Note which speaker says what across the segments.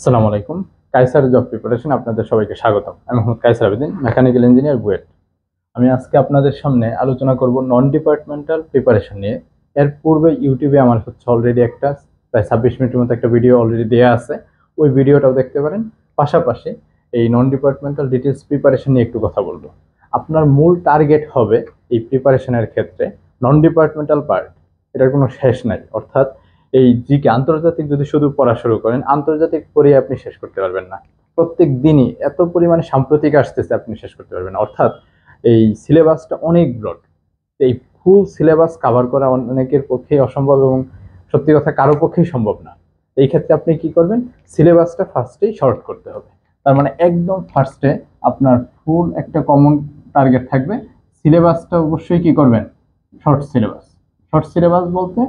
Speaker 1: আসসালামু আলাইকুম। Kaiser job preparation আপনাদের সবাইকে স্বাগতম। আমি মোহাম্মদ কাইসার আবেদিন মেকানিক্যাল ইঞ্জিনিয়ার বুয়েট। আমি আজকে আপনাদের সামনে আলোচনা করব নন ডিপার্টমেন্টাল প্রিপারেশন নিয়ে। এর পূর্বে ইউটিউবে আমার হচ্ছে অলরেডি একটা, প্রায় ছাব্বিশ মিনিটের মতো একটা ভিডিও অলরেডি দেওয়া আছে। ওই ভিডিওটাও দেখতে পারেন। পাশাপাশি এই নন ডিপার্টমেন্টাল ডিটেলস প্রিপারেশন নিয়ে একটু কথা বলব। আপনার মূল টার্গেট হবে এই প্রিপারেশনের ক্ষেত্রে নন ডিপার্টমেন্টাল পার্ট এটার কোনো শেষ নাই। অর্থাৎ এই জিকে আন্তর্জাতিক যদি শুধু পড়া শুরু করেন, আন্তর্জাতিক পড়ে আপনি শেষ করতে পারবেন না। প্রত্যেক দিনই এত পরিমাণে সাম্প্রতিক আসতেছে আপনি শেষ করতে পারবেন অর্থাৎ এই সিলেবাসটা অনেক ব্রড এই ফুল সিলেবাস কাভার করা অনেকের পক্ষেই অসম্ভব এবং সত্যি কথা কারও পক্ষেই সম্ভব না। এই ক্ষেত্রে আপনি কি করবেন? সিলেবাসটা ফার্স্টেই শর্ট করতে হবে। তার মানে একদম ফার্স্টে আপনার ফুল একটা কমন টার্গেট থাকবে। সিলেবাসটা অবশ্যই কি করবেন? Short syllabus. শর্ট সিলেবাস বলতে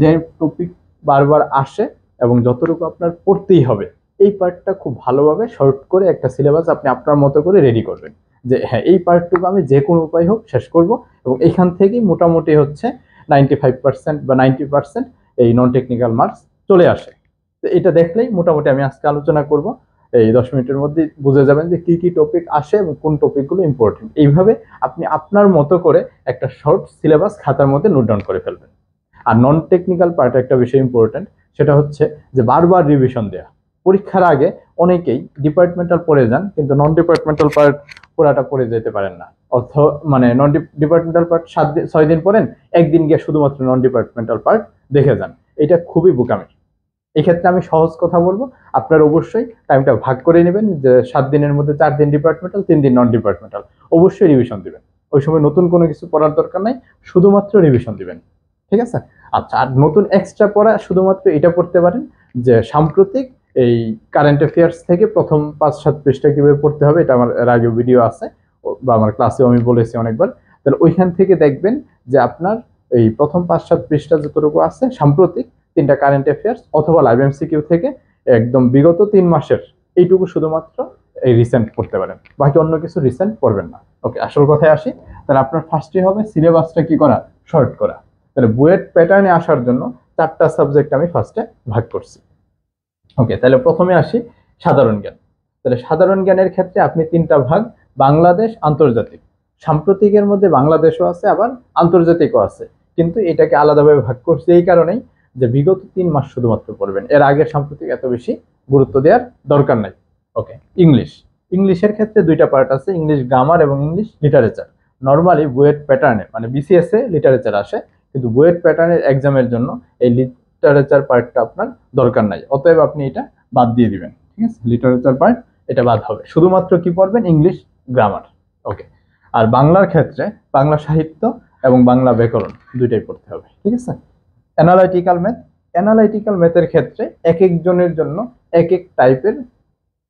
Speaker 1: যে টপিক বারবার আসে এবং যতটুকু আপনার পড়তেই হবে। এই পার্টটা খুব ভালোভাবে শর্ট করে একটা সিলেবাস আপনি আপনার মতো করে রেডি করবেন। যে হ্যাঁ এই পার্টটুকু আমি যে কোনো উপায় হোক শেষ করব এবং এখান থেকেই মোটামুটি হচ্ছে নাইনটি ফাইভ পার্সেন্ট বা নাইনটি পার্সেন্ট এই নন টেকনিক্যাল মার্কস চলে আসে। তো এটা দেখলেই মোটামুটি আমি আজকে আলোচনা করব। এই দশ মিনিটের মধ্যে বুঝে যাবেন যে কি কি টপিক আসে এবং কোন টপিকগুলো ইম্পর্টেন্ট এইভাবে আপনি আপনার মতো করে একটা শর্ট সিলেবাস খাতার মধ্যে নোট ডাউন করে ফেলবেন। আর নন টেকনিক্যাল পার্ট একটা বিষয় ইম্পর্টেন্ট সেটা হচ্ছে যে বারবার রিভিশন দেওয়া পরীক্ষার আগে অনেকেই ডিপার্টমেন্টাল পড়ে যান, কিন্তু নন ডিপার্টমেন্টাল পার্ট পুরাটা পড়ে যেতে পারেন না। অর্থ মানে নন ডিপার্টমেন্টাল পার্ট সাত দিন ছয় দিন পড়েন, একদিন গিয়ে শুধুমাত্র নন ডিপার্টমেন্টাল পার্ট দেখে যান। এটা খুবই বোকামি। এক্ষেত্রে আমি সহজ কথা বলব, আপনার অবশ্যই টাইমটা ভাগ করে নেবেন, যে সাত দিনের মধ্যে চার দিন ডিপার্টমেন্টাল তিন দিন নন ডিপার্টমেন্টাল অবশ্যই রিভিশন দিবেন। ওই সময় নতুন কোনো কিছু পড়ার দরকার নাই, শুধুমাত্র রিভিশন দিবেন। ঠিক আছে? আচ্ছা আর নতুন এক্সট্রা পড়া শুধুমাত্র এটা পড়তে পারেন যে সাম্প্রতিক এই কারেন্ট অ্যাফেয়ার্স থেকে প্রথম পাঁচ সাত পৃষ্ঠা কীভাবে পড়তে হবে এটা আমার এর আগে ভিডিও আছে বা আমার ক্লাসেও আমি বলেছি অনেকবার। তাহলে ওইখান থেকে দেখবেন যে আপনার এই প্রথম পাঁচ সাত পৃষ্ঠা যতটুকু আছে সাম্প্রতিক তিনটা কারেন্ট অ্যাফেয়ার্স অথবা লাইভ এমসিকিউ থেকে একদম বিগত তিন মাসের এইটুকু শুধুমাত্র এই রিসেন্ট পড়তে পারেন। বাকি অন্য কিছু রিসেন্ট পড়বেন না। ওকে আসল কথায় আসি, তাহলে আপনার ফার্স্টে হবে সিলেবাসটা কি করা? শর্ট করা। তাহলে বুয়েট প্যাটার্নে আসার জন্য চারটা সাবজেক্ট আমি ফার্স্টে ভাগ করছি। ওকে তাহলে প্রথমে আসি সাধারণ জ্ঞান। তাহলে সাধারণ জ্ঞানের ক্ষেত্রে আপনি তিনটা ভাগ, বাংলাদেশ, আন্তর্জাতিক। সাম্প্রতিকের মধ্যে বাংলাদেশও আছে, আবার আন্তর্জাতিকও আছে। কিন্তু এটাকে আলাদাভাবে ভাগ করছি এই কারণেই যে বিগত তিন মাস শুধুমাত্র পড়বেন। এর আগে সাম্প্রতিক এত বেশি গুরুত্ব দেওয়ার দরকার নাই। ওকে ইংলিশ ইংলিশের ক্ষেত্রে দুইটা পার্ট আছে ইংলিশ গ্রামার এবং ইংলিশ লিটারেচার নর্মালি বুয়েট প্যাটার্নে মানে বিসিএসএ লিটারেচার আসে কিন্তু বুয়েট প্যাটার্নের এক্সামের জন্য এই লিটারেচার পার্টটা আপনার দরকার নাই। অতএব আপনি এটা বাদ দিয়ে দিবেন, ঠিক আছে? লিটারেচার পার্ট এটা বাদ হবে। শুধুমাত্র কি পড়বেন? ইংলিশ গ্রামার ওকে আর বাংলার ক্ষেত্রে বাংলা সাহিত্য এবং বাংলা ব্যাকরণ দুইটাই পড়তে হবে, ঠিক আছে? অ্যানালাইটিক্যাল ম্যাথ অ্যানালাইটিক্যাল ম্যাথের ক্ষেত্রে এক একজনের জন্য এক এক টাইপের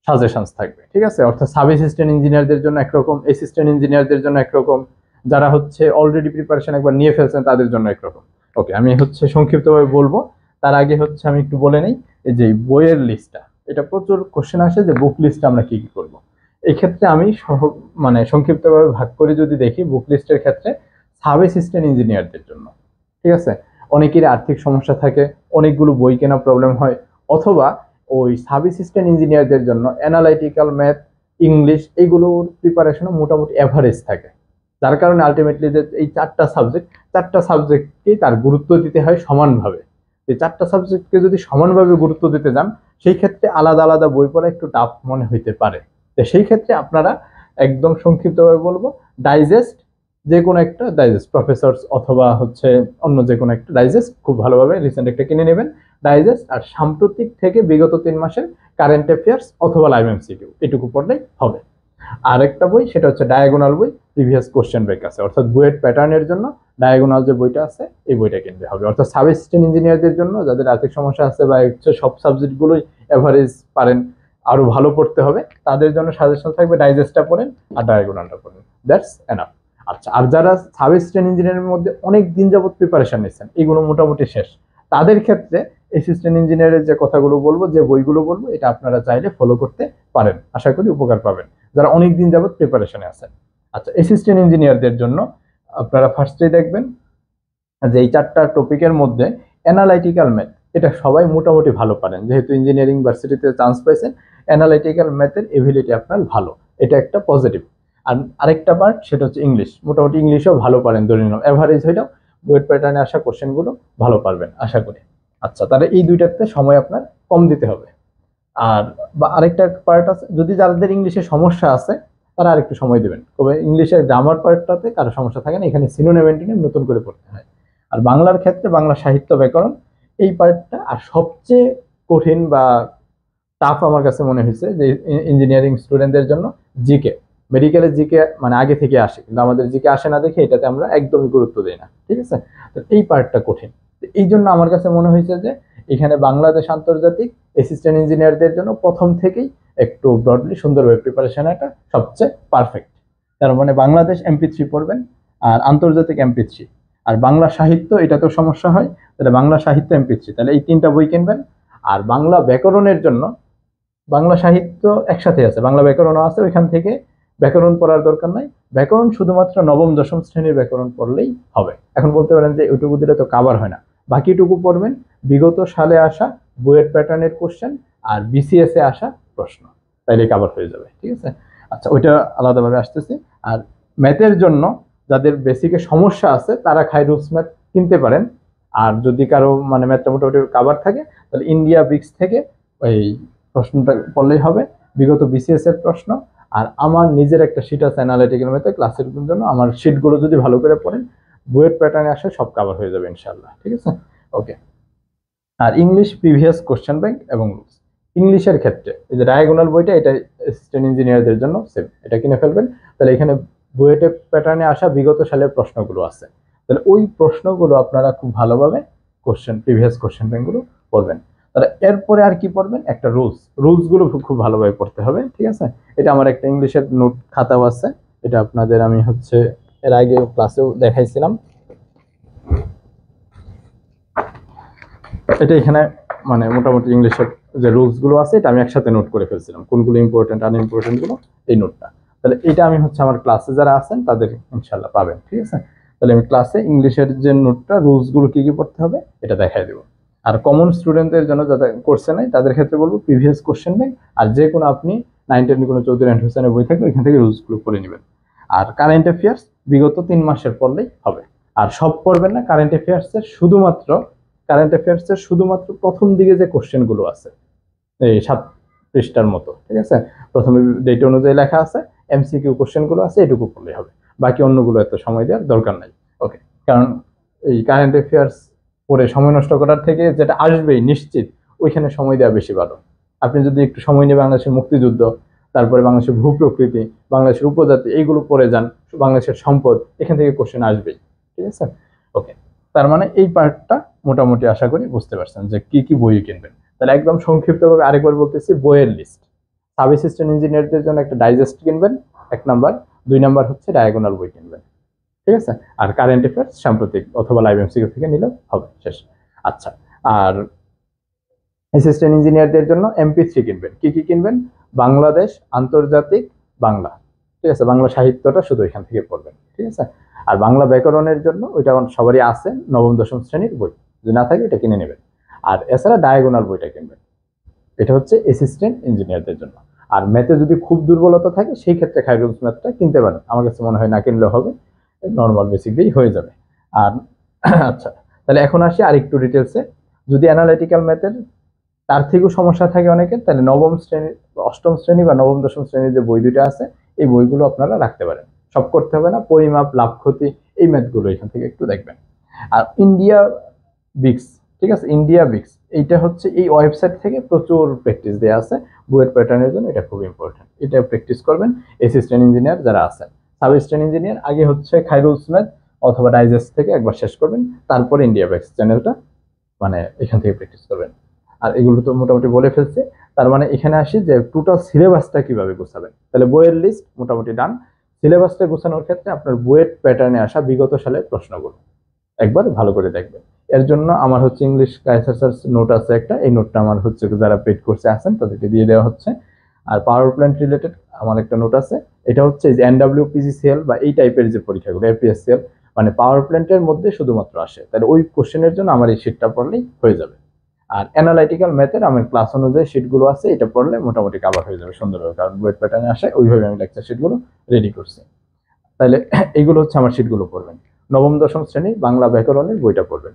Speaker 1: সাজেশনস থাকবে, ঠিক আছে? অর্থাৎ সাব অ্যাসিস্ট্যান্ট ইঞ্জিনিয়ারদের জন্য একরকম অ্যাসিস্ট্যান্ট ইঞ্জিনিয়ারদের জন্য একরকম যারা হচ্ছে অলরেডি প্রিপারেশন একবার নিয়ে ফেলছেন, তাদের জন্য একরকম। ওকে আমি হচ্ছে সংক্ষিপ্তভাবে বলব। তার আগে হচ্ছে আমি একটু বলে নিই যে বইয়ের লিস্টটা এটা প্রচুর কোশ্চেন আসে যে বুক লিস্টে আমরা কী কী করব? এই ক্ষেত্রে আমি সহ মানে সংক্ষিপ্তভাবে ভাগ করে যদি দেখি বুক লিস্টের ক্ষেত্রে সাব অ্যাসিস্ট্যান্ট ইঞ্জিনিয়ারদের জন্য। ঠিক আছে? অনেকের আর্থিক সমস্যা থাকে, অনেকগুলো বই কেনা প্রবলেম হয়, অথবা ওই সাব অ্যাসিস্ট্যান্ট ইঞ্জিনিয়ারদের জন্য অ্যানালাইটিক্যাল ম্যাথ ইংলিশ এইগুলোর প্রিপারেশনও মোটামুটি অ্যাভারেজ থাকে। যার কারণে আলটিমেটলি যে এই চারটা সাবজেক্ট চারটা সাবজেক্টকেই তার গুরুত্ব দিতে হয় সমানভাবে। এই চারটা সাবজেক্টকে যদি সমানভাবে গুরুত্ব দিতে যান, সেই ক্ষেত্রে আলাদা আলাদা বই পড়া একটু টাফ মনে হইতে পারে। তো সেই ক্ষেত্রে আপনারা একদম সংক্ষিপ্তভাবে বলব ডাইজেস্ট যে কোনো একটা ডাইজেস্ট প্রফেসরস অথবা হচ্ছে অন্য যে কোনো একটা ডাইজেস্ট খুব ভালোভাবে রিসেন্ট একটা কিনে নেবেন। ডাইজেস্ট আর সাম্প্রতিক থেকে বিগত তিন মাসের কারেন্ট অ্যাফেয়ার্স অথবা লাইভ এমসিকিউ এটুকু পড়লেই হবে। আরেকটা বই, সেটা হচ্ছে ডায়াগোনাল বই। প্রিভিয়াস কোশ্চেন ব্যাক আছে। অর্থাৎ বুয়েট প্যাটার্নের জন্য ডায়াগোনাল যে বইটা আছে, এই বইটা কিনতে হবে। অর্থাৎ সাব অ্যাসিস্ট্যান্ট ইঞ্জিনিয়ারদের জন্য যাদের আর্থিক সমস্যা আছে বা হচ্ছে সব সাবজেক্টগুলোই অ্যাভারেজ পারেন, আরও ভালো পড়তে হবে, তাদের জন্য সাজেশন থাকবে ডাইজেস্টটা পড়েন আর ডায়াগোনালটা পড়েন। দ্যাটস এনাফ আচ্ছা আর যারা সাব অ্যাসিস্ট্যান্ট ইঞ্জিনিয়ারের মধ্যে অনেক দিন যাবত প্রিপারেশন নিচ্ছেন, এগুলো মোটামুটি শেষ। তাদের ক্ষেত্রে অ্যাসিস্ট্যান্ট ইঞ্জিনিয়ারের যে কথাগুলো বলব, যে বইগুলো বলব, এটা আপনারা চাইলে ফলো করতে পারেন। আশা করি উপকার পাবেন। যারা অনেক দিন যাবত প্রিপারেশনে আছেন। আচ্ছা অ্যাসিস্ট্যান্ট ইঞ্জিনিয়ারদের জন্য আপনারা ফার্স্টেই দেখবেন যে এই চারটা টপিকের মধ্যে অ্যানালাইটিক্যাল ম্যাথ এটা সবাই মোটামুটি ভালো পারেন। যেহেতু ইঞ্জিনিয়ারিং ভার্সিটিতে চান্স পাইছেন অ্যানালাইটিক্যাল ম্যাথের এবিলিটি আপনার ভালো, এটা একটা পজিটিভ আর আরেকটা পার্ট সেটা হচ্ছে ইংলিশ মোটামুটি ইংলিশও ভালো পারেন, ধরে নিলাম। অ্যাভারেজ হইলেও বুয়েট প্যাটার্নে আসা কোশ্চেনগুলো ভালো পারবেন, আশা করি। আচ্ছা তাহলে এই দুইটাতে সময় আপনার কম দিতে হবে। আর বা আরেকটা পার্ট আছে, যদি যাদের ইংলিশে সমস্যা আছে তারা আরেকটু সময় দেবেন। তবে ইংলিশের গ্রামার পার্টটাতে কারও সমস্যা থাকে না, এখানে সিনোনেম অ্যান্টোনিম নতুন করে পড়তে হয়। আর বাংলার ক্ষেত্রে বাংলা সাহিত্য ব্যাকরণ, এই পার্টটা আর সবচেয়ে কঠিন বা টাফ আমার কাছে মনে হয়েছে যে ইঞ্জিনিয়ারিং স্টুডেন্টদের জন্য জিকে মেডিকেলের জিকে মানে আগে থেকে আসে, কিন্তু আমাদের জিকে আসে না দেখে এটাতে আমরা একদমই গুরুত্ব দিই না, ঠিক আছে? তো এই পার্টটা কঠিন। এই জন্য আমার কাছে মনে হয়েছে যে এখানে বাংলাদেশ আন্তর্জাতিক অ্যাসিস্ট্যান্ট ইঞ্জিনিয়ারদের জন্য প্রথম থেকেই একটু ব্রডলি সুন্দরভাবে প্রিপারেশন একটা সবচেয়ে পারফেক্ট তার মানে বাংলাদেশ এমপি থ্রি পড়বেন আর আন্তর্জাতিক এমপি থ্রি আর বাংলা সাহিত্য এটা তো সমস্যা হয়, তাহলে বাংলা সাহিত্য এমপি থ্রি তাহলে এই তিনটা বই কিনবেন। আর বাংলা ব্যাকরণের জন্য, বাংলা সাহিত্য একসাথে আছে, বাংলা ব্যাকরণও আছে ওইখান থেকে। ব্যাকরণ পড়ার দরকার নাই। ব্যাকরণ শুধুমাত্র নবম, দশম শ্রেণির ব্যাকরণ পড়লেই হবে। এখন বলতে পারেন যে ওইটুকু দিলে তো কাভার হয় না। বাকিটুকু পড়বেন। বিগত সালে আসা বুয়েট প্যাটার্নের কোশ্চেন আর বিসিএস আসা প্রশ্ন। তাইলে কাভার হয়ে যাবে। ঠিক আছে? আচ্ছা ওইটা আলাদাভাবে আসতেছি। আর ম্যাথের জন্য যাদের বেসিকে সমস্যা আছে, তারা খাইরুস ম্যাথ কিনতে পারেন। আর যদি কারও মানে ম্যাথটা মোটামুটি কাভার থাকে, তাহলে ইন্ডিয়া বিক্স থেকে ওই প্রশ্নটা পড়লেই হবে। বিগত বিসিএস এর প্রশ্ন। আর আমার নিজের একটা শিট আছে অ্যানালিটিক্যাল ম্যাথে ক্লাসের জন্য আমার শিটগুলো যদি ভালো করে পড়েন বুয়েট প্যাটার্নে আসে, সব কাভার হয়ে যাবে ইনশাল্লাহ ঠিক আছে? ওকে আর ইংলিশ প্রিভিয়াস কোশ্চেন ব্যাংক এবং রুলস ইংলিশের ক্ষেত্রে, এই যে ডায়াগোনাল বইটা, এটা অ্যাসিস্ট্যান্ট ইঞ্জিনিয়ারদের জন্য সেম এটা কিনে ফেলবেন। তাহলে এখানে বুয়েটের প্যাটার্নে আসা বিগত সালের প্রশ্নগুলো আছে। তাহলে ওই প্রশ্নগুলো আপনারা খুব ভালোভাবে কোশ্চেন প্রিভিয়াস কোশ্চেন ব্যাংকগুলো পড়বেন। তাহলে এরপরে আর কি পড়বেন? একটা রুলস রুলসগুলো খুব ভালোভাবে পড়তে হবে, ঠিক আছে? এটা আমার একটা ইংলিশের নোট খাতাও আছে। এটা আপনাদের আমি হচ্ছে এর আগে ক্লাসেও দেখাইছিলাম। এটা এখানে মানে মোটামুটি ইংলিশের যে রুলসগুলো আছে, এটা আমি একসাথে নোট করে ফেলছিলাম। কোনগুলো ইম্পর্টেন্ট আনইম্পর্টেন্টগুলো এই নোটটা তাহলে এটা আমি হচ্ছে আমার ক্লাসে যারা আছেন, তাদের ইনশাল্লাহ পাবেন, ঠিক আছে? তাহলে আমি ক্লাসে ইংলিশের যে নোটটা রুলসগুলো কী কী পড়তে হবে, এটা দেখাই দেবো। আর কমন স্টুডেন্টদের জন্য যাদের কোর্সে নাই, তাদের ক্ষেত্রে বলব প্রিভিয়াস কোশ্চেন ব্যাংক আর যে কোনো আপনি নাইন টেন কোনো চৌধুরী অ্যান্ড হোসেনের বই থাকলে ওইখান থেকে রুলসগুলো পড়ে নেবেন। আর কারেন্ট অ্যাফেয়ার্স বিগত তিন মাসের পড়লেই হবে। আর সব পড়বেন না কারেন্ট অ্যাফেয়ার্সের শুধুমাত্র কারেন্ট অ্যাফেয়ার্সের শুধুমাত্র প্রথম দিকে যে কোশ্চেনগুলো আছে এই সাত পৃষ্ঠার মতো, ঠিক আছে? প্রথমে ডেট অনুযায়ী লেখা আছে এমসিকিউ কোশ্চেনগুলো আছে, এটুকু পড়লেই হবে। বাকি অন্যগুলো এত সময় দেওয়ার দরকার নাই। ওকে কারণ এই কারেন্ট অ্যাফেয়ার্স পড়ে সময় নষ্ট করার থেকে যেটা আসবেই নিশ্চিত, ওইখানে সময় দেওয়া বেশি ভালো। আপনি যদি একটু সময় নিয়ে বাংলাদেশের মুক্তিযুদ্ধ, তারপরে বাংলাদেশের ভূ প্রকৃতি বাংলাদেশের উপজাতি এইগুলো পড়ে যান, বাংলাদেশের সম্পদ, এখান থেকে কোশ্চেন আসবেই, ঠিক আছে? ওকে তার মানে এই পার্টটা মোটামুটি আশা করি বুঝতে পারছেন যে কি কি বই কিনবেন। তাহলে একদম সংক্ষিপ্তভাবে আরেকবার বলতেছি, বইয়ের লিস্ট সাব অ্যাসিস্ট্যান্ট ইঞ্জিনিয়ারদের জন্য একটা ডাইজেস্ট কিনবেন, এক নাম্বার। দুই নাম্বার হচ্ছে ডায়াগোনাল বই কিনবেন। ঠিক আছে? আর কারেন্ট অ্যাফেয়ার্স সাম্প্রতিক অথবা লাইভ এমসিকিউ থেকে নিলে হবে, শেষ। আচ্ছা আর অ্যাসিস্ট্যান্ট ইঞ্জিনিয়ারদের জন্য এমপি থ্রি কিনবেন। কি কি কিনবেন? বাংলাদেশ, আন্তর্জাতিক, বাংলা। ঠিক আছে? বাংলা সাহিত্যটা শুধু এখান থেকে পড়বেন। ঠিক আছে? আর বাংলা ব্যাকরণের জন্য ওইটা সবারই আছে, নবম, দশম শ্রেণির বই। যদি না থাকে, এটা কিনে নেবেন। আর এছাড়া ডায়াগোনাল বইটা কিনবেন। এটা হচ্ছে অ্যাসিস্ট্যান্ট ইঞ্জিনিয়ারদের জন্য। আর ম্যাথে যদি খুব দুর্বলতা থাকে, সেই ক্ষেত্রে খাইরুলস ম্যাথটা কিনতে পারেন। আমার কাছে মনে হয় না কিনলে হবে। নর্মাল বেসিক দিয়েই হয়ে যাবে। আর আচ্ছা তাহলে এখন আসি আর একটু ডিটেলসে যদি অ্যানালিটিক্যাল ম্যাথের তার থেকেও সমস্যা থাকে অনেকের, তাহলে নবম শ্রেণি, অষ্টম শ্রেণি বা নবম দশম শ্রেণির যে বই দুটো আছে, এই বইগুলো আপনারা রাখতে পারেন। সব করতে হবে না, পরিমাপ লাভ ক্ষতি এই ম্যাথগুলো এখান থেকে একটু দেখবেন। আর ইন্ডিয়া বিক্স ঠিক আছে? ইন্ডিয়া বিক্স এইটা হচ্ছে এই ওয়েবসাইট থেকে প্রচুর প্র্যাকটিস দেওয়া আছে। বুয়েট প্যাটার্নের জন্য এটা খুব ইম্পর্টেন্ট এটা প্র্যাকটিস করবেন অ্যাসিস্ট্যান্ট ইঞ্জিনিয়ার যারা আছেন। সাব অ্যাসিস্ট্যান্ট ইঞ্জিনিয়ার আগে হচ্ছে খাইরুল স্মেথ অথবা ডাইজেস্ট থেকে একবার শেষ করবেন, তারপর ইন্ডিয়া ব্যাক্স চ্যানেলটা মানে এখান থেকে প্র্যাকটিস করবেন। আর এগুলো তো মোটামুটি বলে ফেলছে। তার মানে এখানে আসি যে টোটাল সিলেবাসটা কীভাবে গোছাবেন? তাহলে বইয়ের লিস্ট মোটামুটি ডান সিলেবাসটা গোছানোর ক্ষেত্রে আপনার বইয়ের প্যাটার্নে আসা বিগত সালের প্রশ্নগুলো। একবার ভালো করে দেখবেন। এর জন্য আমার হচ্ছে ইংলিশ কাইসার্স নোট আছে একটা। এই নোটটা আমার হচ্ছে যারা পেড কোর্সে আছেন, তাদেরকে দিয়ে দেওয়া হচ্ছে। আর পাওয়ার প্ল্যান্ট রিলেটেড আমার একটা নোট আছে। এটা হচ্ছে যে এনডাব্লিউ পিজিসিএল বা এই টাইপের যে পরীক্ষাগুলো এপিএসসিএল মানে পাওয়ার প্ল্যান্টের মধ্যে শুধুমাত্র আসে। তাহলে ওই কোশ্চেনের জন্য আমার এই শিটটা পড়লেই হয়ে যাবে। আর অ্যানালাইটিক্যাল ম্যাথের আমার ক্লাস অনুযায়ী শিটগুলো আছে, এটা পড়লে মোটামুটি কাভার হয়ে যাবে সুন্দরভাবে। কারণ ওয়েট প্যাটার্নে আসে, ওইভাবে আমি লেকচার শিটগুলো রেডি করছি। তাহলে এইগুলো হচ্ছে আমার শিটগুলো পড়বেন। নবম, দশম শ্রেণি বাংলা ব্যাকরণের বইটা পড়বেন।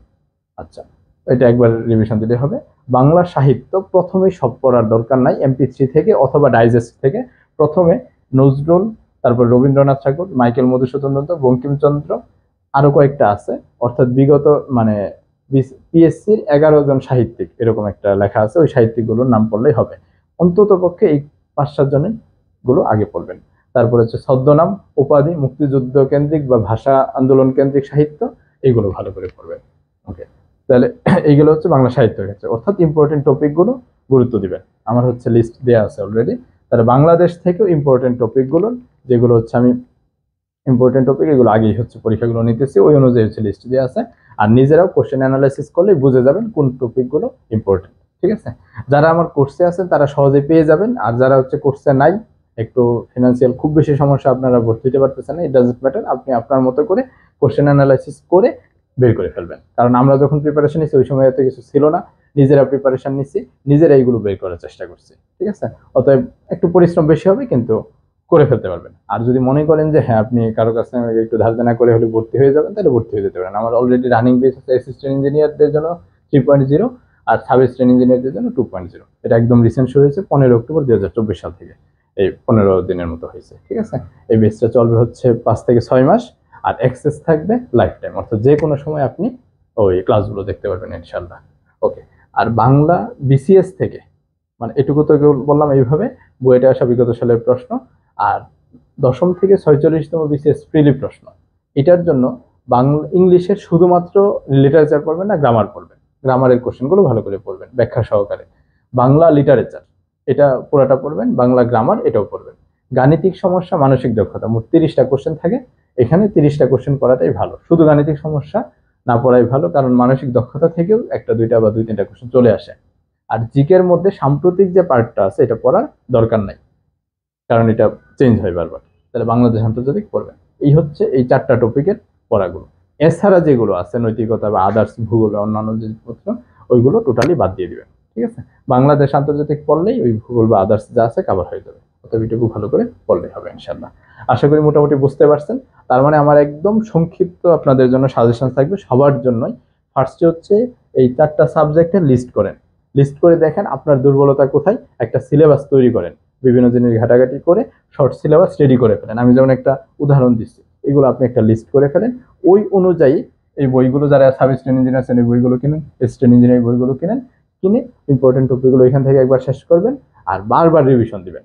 Speaker 1: আচ্ছা এটা একবার রিভিশন দিলে হবে। বাংলা সাহিত্য প্রথমে সব পড়ার দরকার নাই এমপি থ্রি থেকে অথবা ডাইজেস্ট থেকে। প্রথমে নজরুল, তারপর রবীন্দ্রনাথ ঠাকুর, মাইকেল মধুসূদন দত্ত, বঙ্কিমচন্দ্র, আরও কয়েকটা আছে। অর্থাৎ বিগত মানে পিএসসির এগারো জন সাহিত্যিক, এরকম একটা লেখা আছে, ওই সাহিত্যিকগুলোর নাম পড়লেই হবে। অন্তত পক্ষে এই পাঁচ, সাত জনেরগুলো আগে পড়বেন। তারপর হচ্ছে ছদ্মনাম, উপাধি, মুক্তিযুদ্ধ কেন্দ্রিক বা ভাষা আন্দোলন কেন্দ্রিক সাহিত্য, এগুলো ভালো করে পড়বেন। ওকে তাহলে এইগুলো হচ্ছে বাংলা সাহিত্যের ক্ষেত্রে। অর্থাৎ ইম্পর্টেন্ট টপিকগুলো গুরুত্ব দিবেন আমার হচ্ছে লিস্ট দেওয়া আছে অলরেডি তাহলে বাংলাদেশ থেকেও ইম্পর্টেন্ট টপিকগুলো যেগুলো হচ্ছে আমি ইম্পর্টেন্ট টপিক এগুলো আগেই হচ্ছে পরীক্ষাগুলো নিতেছি, ওই অনুযায়ী হচ্ছে লিস্ট দেওয়া আছে। আর নিজেরাও কোশ্চেন অ্যানালাইসিস করলে বুঝে যাবেন কোন টপিকগুলো ইম্পর্টেন্ট ঠিক আছে? যারা আমার কোর্সে আছেন, তারা সহজে পেয়ে যাবেন। আর যারা হচ্ছে কোর্সে নাই, একটু ফিনান্সিয়াল খুব বেশি সমস্যা আপনারা ভর্তি হতে পারতেছেন না ইট ডাজন্ট ম্যাটার আপনি আপনার মতো করে কোশ্চেন অ্যানালাইসিস করে বের করে ফেলবেন। কারণ আমরা যখন প্রিপারেশন নিচ্ছি ওই সময় এত কিছু ছিল না। নিজেরা প্রিপারেশন নিচ্ছি নিজেরা এইগুলো বের করার চেষ্টা করছি, ঠিক আছে? অতএব একটু পরিশ্রম বেশি হবে, কিন্তু করে ফেলতে পারবেন। আর যদি মনে করেন যে হ্যাঁ আপনি কারও কাছে একটু ধার দেনা করে হলে ভর্তি হয়ে যাবেন, তাহলে ভর্তি হয়ে যেতে পারেন। আমার অলরেডি রানিং বেস আছে অ্যাসিস্ট্যান্ট ইঞ্জিনিয়ারদের জন্য থ্রি পয়েন্ট জিরো আর অ্যাসিস্ট্যান্ট ইঞ্জিনিয়ারদের জন্য টু পয়েন্ট জিরো এটা একদম রিসেন্ট শুরু হয়েছে, পনেরো অক্টোবর দু হাজার চব্বিশ সাল থেকে। এই পনেরো দিনের মতো হয়েছে, ঠিক আছে? এই বেসটা চলবে হচ্ছে পাঁচ থেকে ছয় মাস। আর অ্যাক্সেস থাকবে লাইফ টাইম অর্থাৎ যে কোনো সময় আপনি ওই ক্লাসগুলো দেখতে পারবেন ইনশাল্লাহ ওকে আর বাংলা বিসিএস থেকে মানে এটুকু তো বললাম এইভাবে বইটা আসা বিগত সালের প্রশ্ন, আর দশম থেকে ছয়চল্লিশতম বিসিএস প্রিলি প্রশ্ন। এটার জন্য বাংলা, ইংলিশের শুধুমাত্র লিটারেচার পড়বেন না গ্রামার পড়বেন। গ্রামারের কোশ্চেনগুলো ভালো করে পড়বেন, ব্যাখ্যা সহকারে। বাংলা লিটারেচার এটা পুরাটা পড়বেন, বাংলা গ্রামার এটাও পড়বেন। গাণিতিক সমস্যা, মানসিক দক্ষতা, মোট তিরিশটা কোশ্চেন থাকে। এখানে তিরিশটা কোশ্চেন পড়াটাই ভালো। শুধু গাণিতিক সমস্যা না পড়াই ভালো, কারণ মানসিক দক্ষতা থেকেও একটা, দুইটা বা দুই, তিনটা কোশ্চেন চলে আসে। আর জিকের মধ্যে সাম্প্রতিক যে পার্টটা আছে, এটা পড়ার দরকার নাই। কারণ এটা চেঞ্জ হয় বারবার। তাহলে বাংলাদেশ আন্তর্জাতিক পড়বেন এই হচ্ছে এই চারটা টপিকের পড়াগুলো। এছাড়া যেগুলো আছে, নৈতিকতা বা আদার্স ভূগোল অন্যান্য যে জিনিসপত্র ওইগুলো টোটালি বাদ দিয়ে দিবেন। ঠিক আছে? বাংলাদেশ আন্তর্জাতিক পড়লেই ওই ভূগোল বা আদার্স যা আছে কাভার হয়ে যাবে। এটুকু ভালো করে পড়লেই হবে ইনশাল্লাহ আশা করি মোটামুটি বুঝতে পারছেন। তার মানে আমার একদম সংক্ষিপ্ত আপনাদের জন্য সাজেশন থাকবে সবার জন্যই। ফার্স্টে হচ্ছে এই চারটা সাবজেক্টের লিস্ট করেন। লিস্ট করে দেখেন আপনার দুর্বলতা কোথায়, একটা সিলেবাস তৈরি করেন। বিভিন্ন জিনিস ঘাটাঘাটি করে শর্ট সিলেবাস রেডি করে ফেলেন। আমি যেমন একটা উদাহরণ দিচ্ছি, এগুলো আপনি একটা লিস্ট করে ফেলেন। ওই অনুযায়ী এই বইগুলো যারা সাব স্টেন ইঞ্জিনিয়ার এই বইগুলো কিনেন স্টেন ইঞ্জিনিয়ার বইগুলো কিনেন, কিনে ইম্পর্টেন্ট টপিকগুলো এখান থেকে একবার শেষ করবেন আর বারবার রিভিশন দিবেন।